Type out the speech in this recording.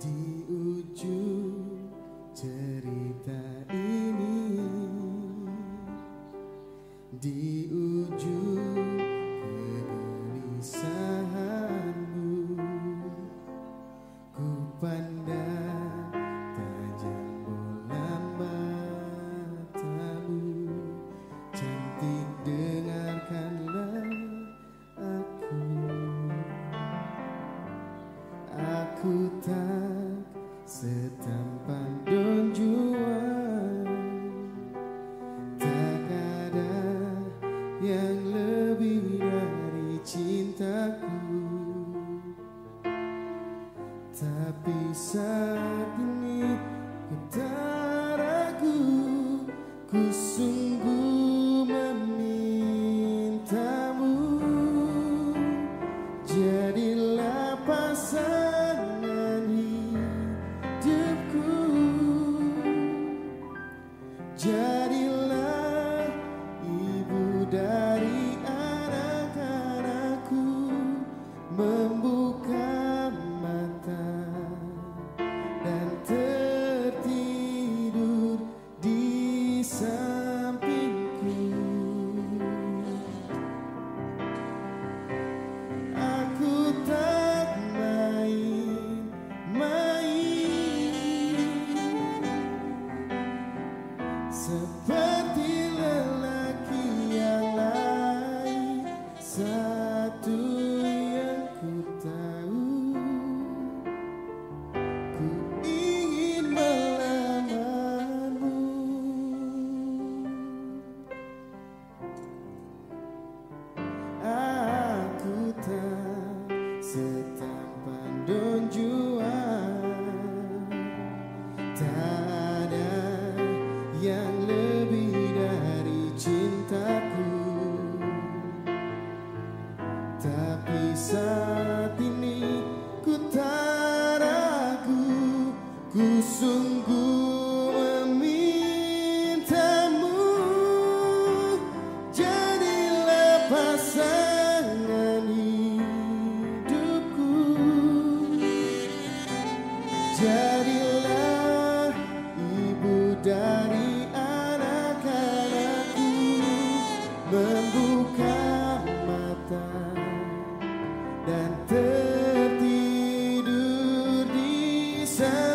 Di ujung cerita ini Di ujung aku tak setampan Don Juan Tak ada yang lebih dari cintaku. Tapi saat ini kita ragu Ku sungguh Tapi saat ini ku tak ragu Ku sungguh time.